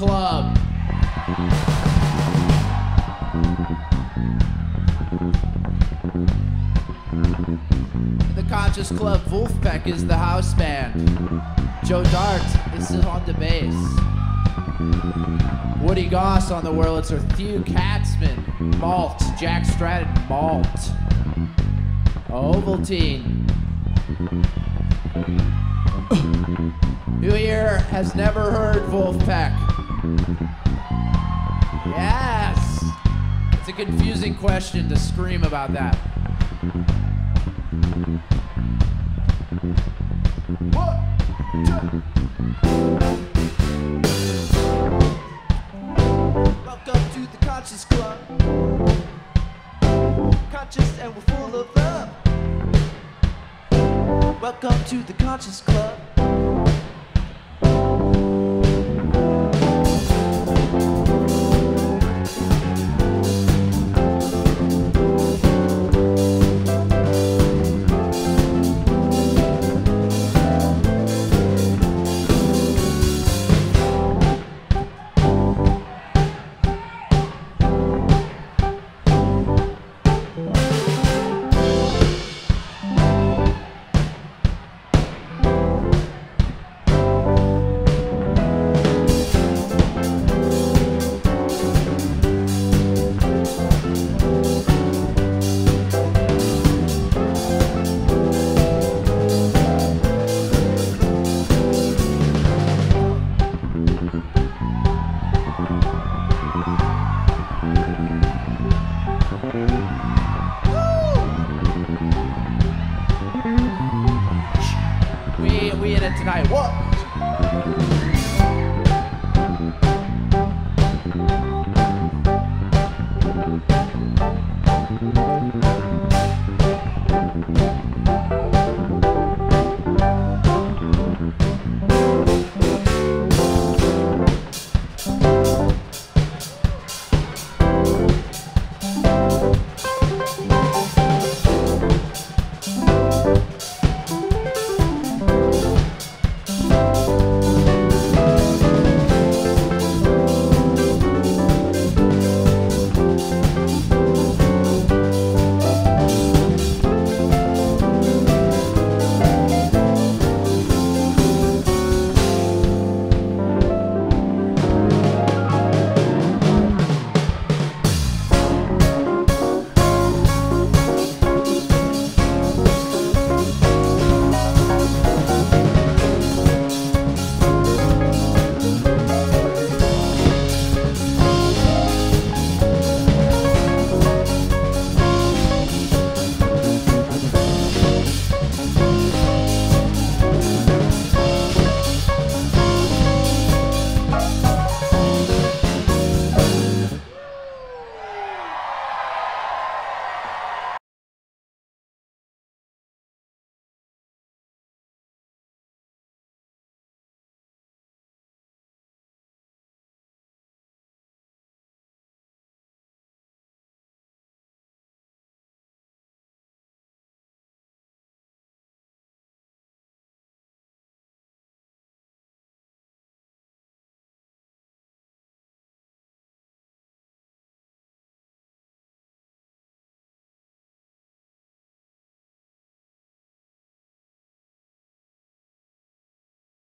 Club. In the Conscious Club, Vulfpeck is the house band. Joe Dart is on the bass. Woody Goss on the Wurlitzer, Theo Katzman, Malt, Jack Stratton, Malt. Ovaltine. Who here has never heard Vulfpeck? Yes! It's a confusing question to scream about that. Welcome to the Conscious Club. Conscious and we're full of love. Welcome to the Conscious Club. Tonight. What?